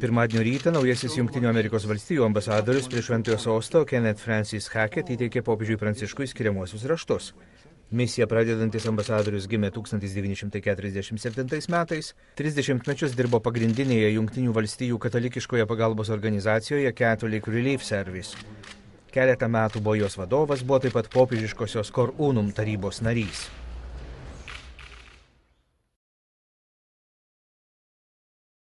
Pirmadienio rytą naujasis Junktinių Amerikos valstijų ambasadorius prie Šventojo sosto Kenneth Francis Hackett įteikė popiežiui Pranciškui skiriamuosius raštus. Misiją pradedantis ambasadorius gimė 1947 metais, 30 mečius dirbo pagrindinėje Junktinių valstijų katalikiškoje pagalbos organizacijoje Catholic Relief Service. Keletą metų buvo jos vadovas, buvo taip pat popiežiškosios Korunum tarybos narys.